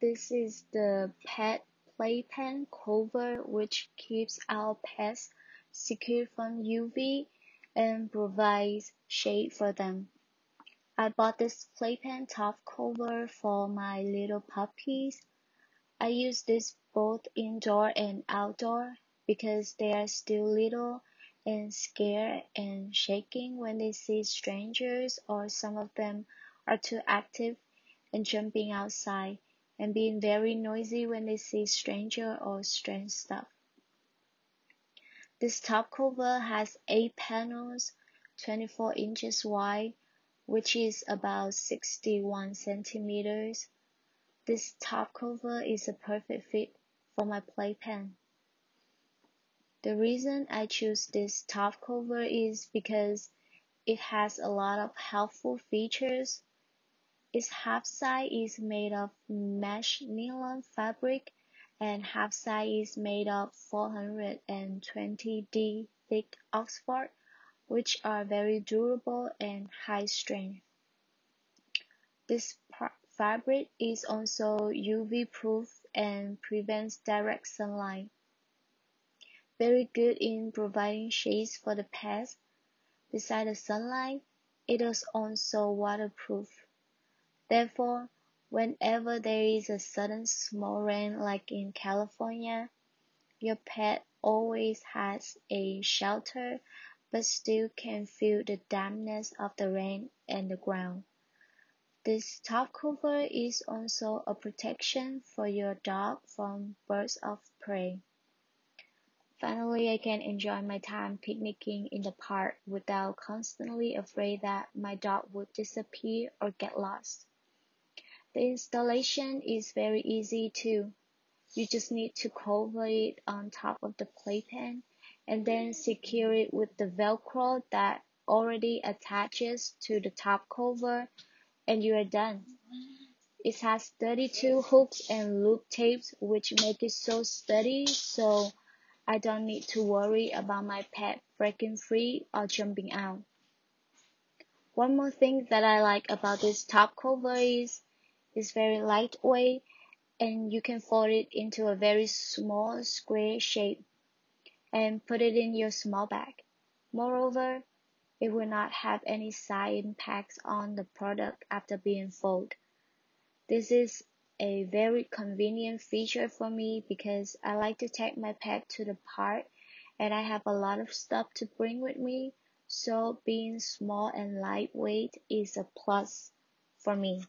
This is the pet playpen cover which keeps our pets secure from UV and provides shade for them. I bought this playpen top cover for my little puppies. I use this both indoor and outdoor because they are still little and scared and shaking when they see strangers or some of them are too active and jumping outside and being very noisy when they see stranger or strange stuff. This top cover has 8 panels, 24 inches wide, which is about 61 centimeters. This top cover is a perfect fit for my playpen. The reason I choose this top cover is because it has a lot of helpful features its half side is made of mesh nylon fabric and half side is made of 420D thick Oxford, which are very durable and high strength. This fabric is also UV proof and prevents direct sunlight. Very good in providing shades for the pets. Besides the sunlight, it is also waterproof. Therefore, whenever there is a sudden small rain like in California, your pet always has a shelter but still can feel the dampness of the rain and the ground. This top cover is also a protection for your dog from birds of prey. Finally, I can enjoy my time picnicking in the park without constantly afraid that my dog would disappear or get lost. The installation is very easy too. You just need to cover it on top of the playpen and then secure it with the velcro that already attaches to the top cover and you are done. It has 32 hooks and loop tapes which make it so sturdy so I don't need to worry about my pet breaking free or jumping out. One more thing that I like about this top cover is is very lightweight and you can fold it into a very small square shape and put it in your small bag. Moreover, it will not have any side impacts on the product after being folded. This is a very convenient feature for me because I like to take my pet to the park and I have a lot of stuff to bring with me, so being small and lightweight is a plus for me.